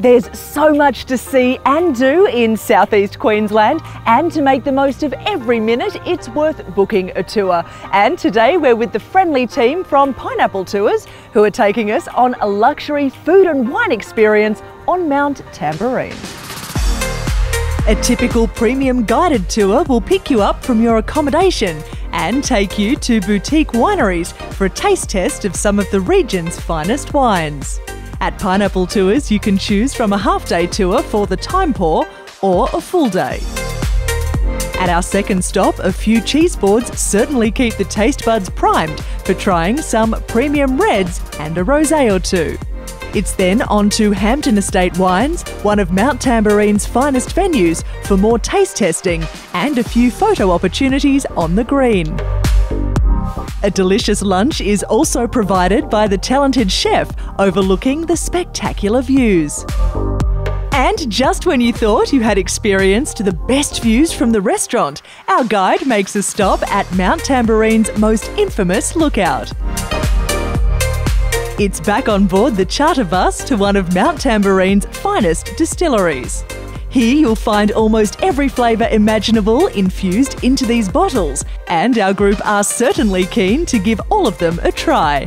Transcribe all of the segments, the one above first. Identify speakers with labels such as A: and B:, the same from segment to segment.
A: There's so much to see and do in southeast Queensland, and to make the most of every minute, it's worth booking a tour. And today we're with the friendly team from Pineapple Tours who are taking us on a luxury food and wine experience on Mount Tamborine. A typical premium guided tour will pick you up from your accommodation and take you to boutique wineries for a taste test of some of the region's finest wines. At Pineapple Tours, you can choose from a half day tour for the time poor or a full day. At our second stop, a few cheese boards certainly keep the taste buds primed for trying some premium reds and a rosé or two. It's then on to Hampton Estate Wines, one of Mount Tamborine's finest venues, for more taste testing and a few photo opportunities on the green. A delicious lunch is also provided by the talented chef overlooking the spectacular views. And just when you thought you had experienced the best views from the restaurant, our guide makes a stop at Mount Tamborine's most infamous lookout. It's back on board the charter bus to one of Mount Tamborine's finest distilleries. Here you'll find almost every flavour imaginable infused into these bottles, and our group are certainly keen to give all of them a try.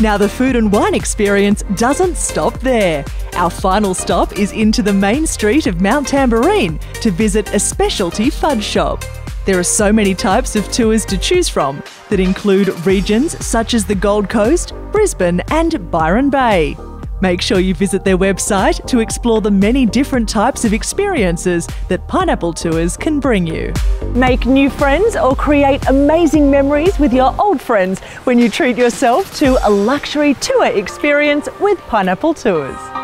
A: Now, the food and wine experience doesn't stop there. Our final stop is into the main street of Mount Tamborine to visit a specialty fudge shop. There are so many types of tours to choose from that include regions such as the Gold Coast, Brisbane, and Byron Bay. Make sure you visit their website to explore the many different types of experiences that Pineapple Tours can bring you. Make new friends or create amazing memories with your old friends when you treat yourself to a luxury tour experience with Pineapple Tours.